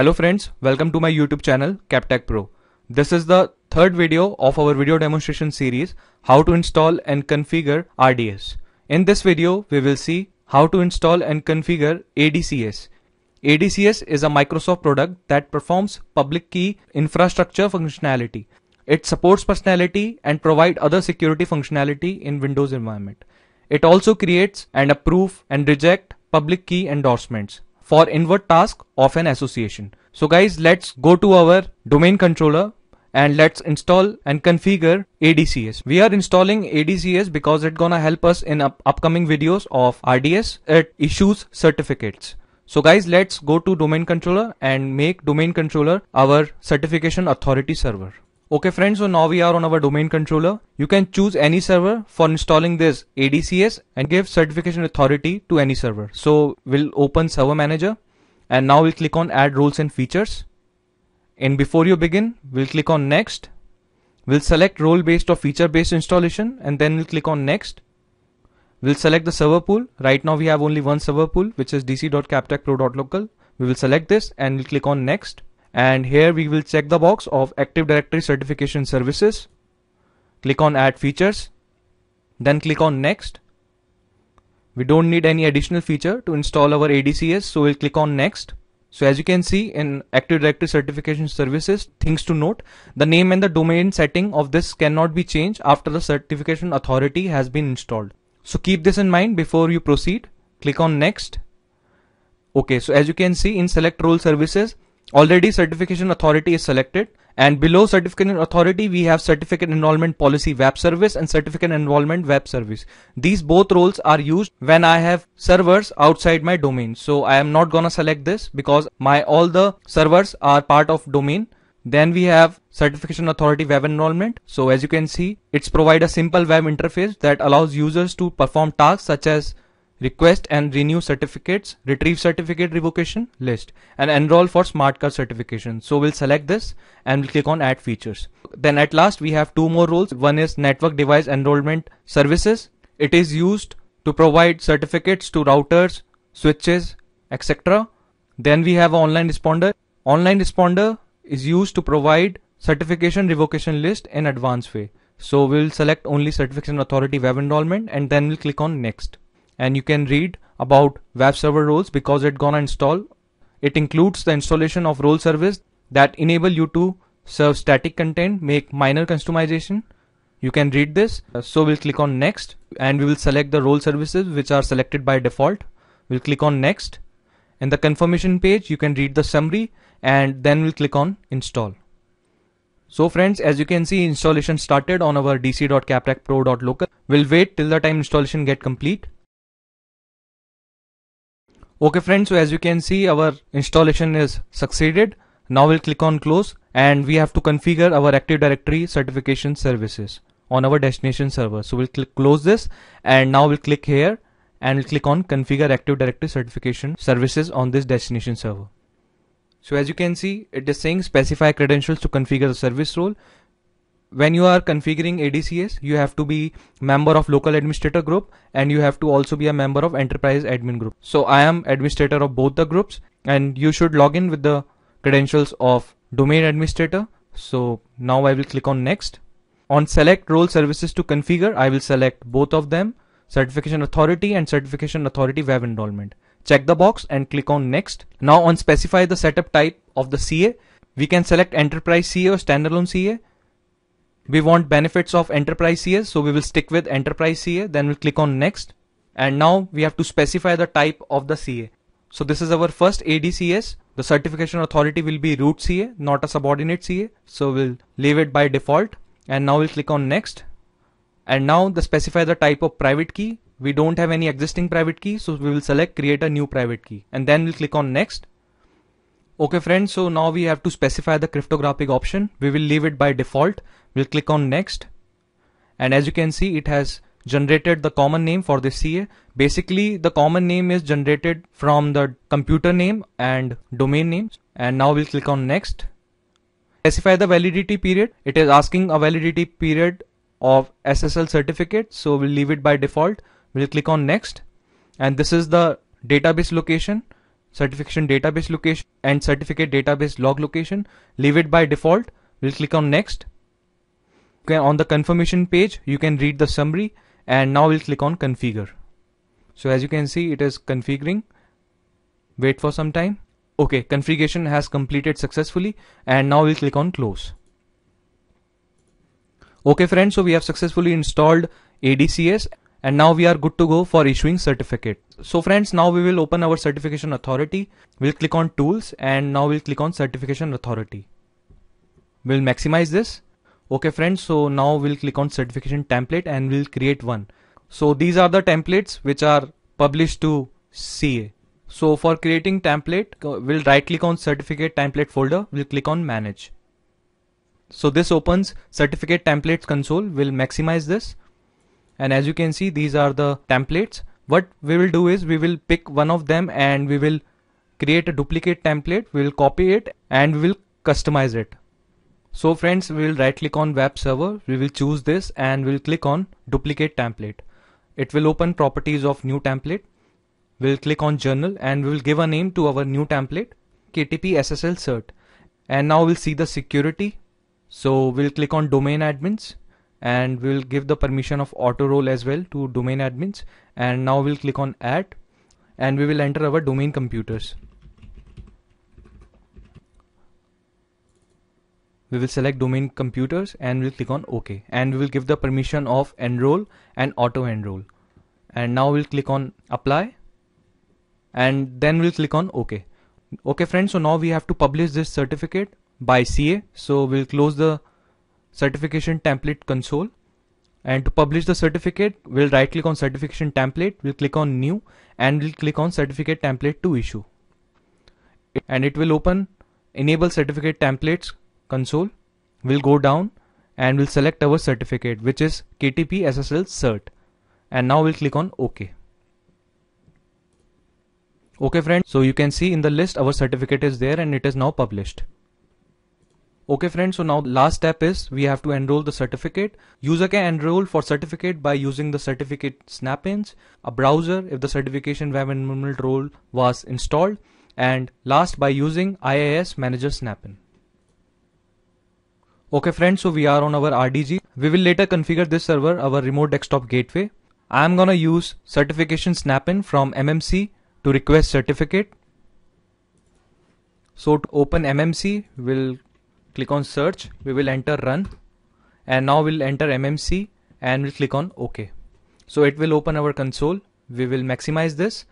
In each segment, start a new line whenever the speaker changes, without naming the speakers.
Hello friends, welcome to my YouTube channel KapTechPro. This is the third video of our video demonstration series how to install and configure RDS. In this video we will see how to install and configure ADCS. ADCS is a Microsoft product that performs public key infrastructure functionality. It supports personality and provide other security functionality in Windows environment. It also creates and approve and reject public key endorsements for inward task of an association. So guys, let's go to our domain controller and let's install and configure ADCS. We are installing ADCS because it's gonna help us in up upcoming videos of RDS. It issues certificates. So guys, let's go to domain controller and make domain controller our certification authority server. Okay friends, so now we are on our domain controller. You can choose any server for installing this ADCS and give certification authority to any server. So we'll open server manager and now we'll click on add roles and features. And before you begin, we'll click on next. We'll select role based or feature based installation and then we'll click on next. We'll select the server pool. Right now we have only one server pool which is dc.captechpro.local. We will select this and we'll click on next and here we will check the box of Active Directory certification services. Click on add features. Then click on next. We don't need any additional feature to install our ADCS so we'll click on next. So as you can see in Active Directory certification services things to note the name and the domain setting of this cannot be changed after the certification authority has been installed. So keep this in mind before you proceed. Click on next. Okay so as you can see in select role services Already certification authority is selected and below certificate authority we have certificate enrollment policy web service and certificate enrollment web service. These both roles are used when I have servers outside my domain. So I am not gonna select this because my all the servers are part of domain. Then we have certification authority web enrollment. So as you can see, it's provide a simple web interface that allows users to perform tasks such as request and renew certificates, retrieve certificate revocation list and enroll for smart card certification. So we'll select this and we'll click on add features. Then at last we have two more roles. One is network device enrollment services. It is used to provide certificates to routers, switches, etc. Then we have online responder. Online responder is used to provide certification revocation list in advanced way. So we'll select only certification authority web enrollment and then we'll click on next and you can read about web server roles because it's gonna install. It includes the installation of role service that enable you to serve static content make minor customization. You can read this. So we'll click on next and we will select the role services which are selected by default. We'll click on next. In the confirmation page you can read the summary and then we'll click on install. So friends, as you can see, installation started on our dc.captechpro.local. We'll wait till the time installation get complete. Okay friends, so as you can see our installation is succeeded. Now we'll click on close and we have to configure our Active Directory certification services on our destination server. So we'll click close this and now we'll click here and we'll click on configure Active Directory certification services on this destination server. So as you can see, it is saying specify credentials to configure the service role when you are configuring ADCS, you have to be member of local administrator group and you have to also be a member of enterprise admin group. So I am administrator of both the groups and you should log in with the credentials of domain administrator. So now I will click on next. On select role services to configure, I will select both of them, certification authority and certification authority web enrollment. Check the box and click on next. Now on specify the setup type of the CA, we can select enterprise CA or standalone CA we want benefits of enterprise CA so we will stick with enterprise CA then we'll click on next. And now we have to specify the type of the CA so this is our first ADCS the certification authority will be root CA not a subordinate CA so we'll leave it by default. And now we'll click on next. And now the specify the type of private key. We don't have any existing private key so we will select create a new private key. And then we'll click on next Okay friends, so now we have to specify the cryptographic option. We will leave it by default. We'll click on next. And as you can see, it has generated the common name for the CA. Basically, the common name is generated from the computer name and domain names. And now we'll click on next. Specify the validity period. It is asking a validity period of SSL certificate. So we'll leave it by default. We'll click on next. And this is the database location certification database location and certificate database log location. Leave it by default. We'll click on next. Okay, on the confirmation page, you can read the summary and now we'll click on configure. So as you can see, it is configuring. Wait for some time. Okay, configuration has completed successfully and now we'll click on close. Okay friends, so we have successfully installed ADCS and now we are good to go for issuing certificate. So friends, now we will open our certification authority. We'll click on tools and now we'll click on certification authority. We'll maximize this. Okay friends, so now we'll click on certification template and we'll create one. So these are the templates which are published to CA. So for creating template, we'll right click on certificate template folder. We'll click on manage. So this opens certificate templates console. We'll maximize this. And as you can see, these are the templates. What we will do is we will pick one of them and we will create a duplicate template. We will copy it and we will customize it. So friends, we will right click on web server. We will choose this and we'll click on duplicate template. It will open properties of new template. We'll click on journal and we will give a name to our new template KTP SSL cert. And now we'll see the security so we'll click on domain admins and we'll give the permission of auto enroll as well to domain admins and now we'll click on add and we will enter our domain computers. We will select domain computers and we'll click on OK and we will give the permission of enroll and auto enroll and now we'll click on apply and then we'll click on OK. Okay friends, so now we have to publish this certificate by CA. So we'll close the certification template console. And to publish the certificate we'll right click on certification template we'll click on new and we'll click on certificate template to issue. And it will open enable certificate templates console. We'll go down and we'll select our certificate which is KTP SSL cert. And now we'll click on OK. Okay friends so you can see in the list our certificate is there and it is now published Okay friends, so now last step is we have to enroll the certificate. User can enroll for certificate by using the certificate snap-ins, a browser if the certification web enrollment role was installed, and last by using IIS manager snap-in. Okay friends, so we are on our RDG. We will later configure this server, our remote desktop gateway. I am gonna use certification snap-in from MMC to request certificate. So to open MMC, we'll click on search we will enter run and now we'll enter MMC and we'll click on OK. So it will open our console. We will maximize this.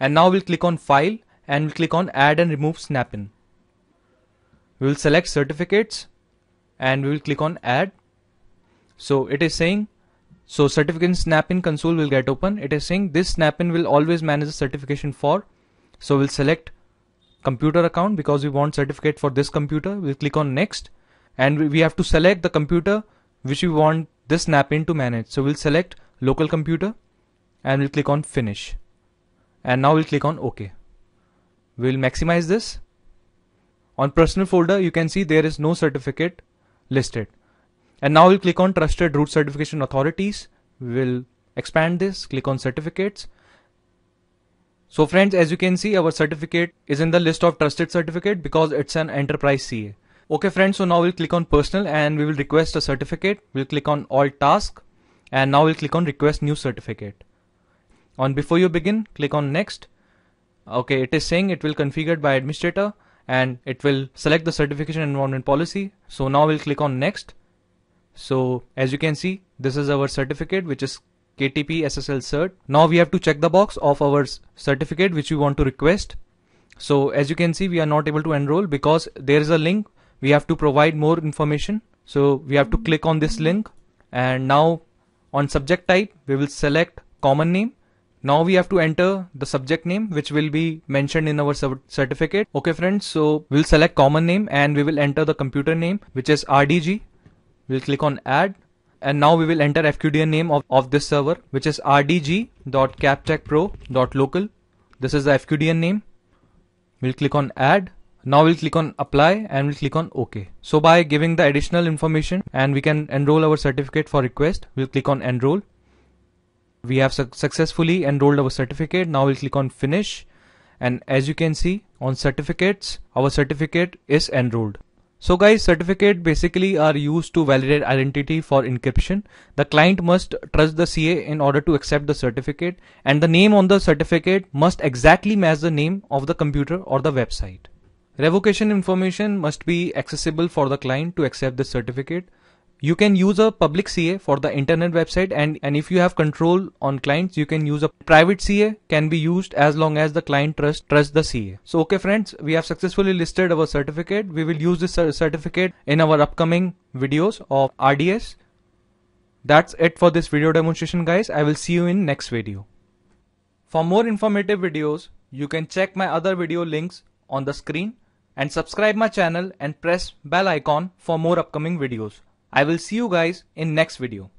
And now we'll click on file and we'll click on add and remove snap-in. We will select certificates and we will click on add. So it is saying so certificate snap-in console will get open. It is saying this snap-in will always manage the certification for. So we'll select computer account because we want certificate for this computer. We'll click on next and we have to select the computer which we want this snap-in to manage. So we'll select local computer and we'll click on finish. And now we'll click on OK. We'll maximize this. On personal folder, you can see there is no certificate listed. And now we'll click on trusted root certification authorities. We'll expand this, click on certificates so friends, as you can see, our certificate is in the list of trusted certificate because it's an enterprise CA. Okay friends, so now we'll click on personal and we will request a certificate. We'll click on all task and now we'll click on request new certificate. On before you begin, click on next. Okay, it is saying it will configured by administrator and it will select the certification environment policy. So now we'll click on next. So as you can see, this is our certificate which is KTP SSL cert. Now we have to check the box of our certificate which we want to request. So as you can see we are not able to enroll because there is a link we have to provide more information. So we have to click on this link and now on subject type we will select common name. Now we have to enter the subject name which will be mentioned in our certificate. Okay friends so we'll select common name and we will enter the computer name which is RDG. We'll click on add and now we will enter FQDN name of, of this server which is rdg.captechpro.local this is the FQDN name. We'll click on add. Now we'll click on apply and we'll click on OK so by giving the additional information and we can enroll our certificate for request we'll click on enroll. We have su successfully enrolled our certificate. Now we'll click on finish. And as you can see on certificates our certificate is enrolled. So guys certificate basically are used to validate identity for encryption. The client must trust the CA in order to accept the certificate and the name on the certificate must exactly match the name of the computer or the website. Revocation information must be accessible for the client to accept the certificate. You can use a public CA for the internet website and, and if you have control on clients, you can use a private CA can be used as long as the client trust trust the CA. So okay friends, we have successfully listed our certificate. We will use this certificate in our upcoming videos of RDS. That's it for this video demonstration guys. I will see you in next video. For more informative videos, you can check my other video links on the screen and subscribe my channel and press bell icon for more upcoming videos. I will see you guys in next video.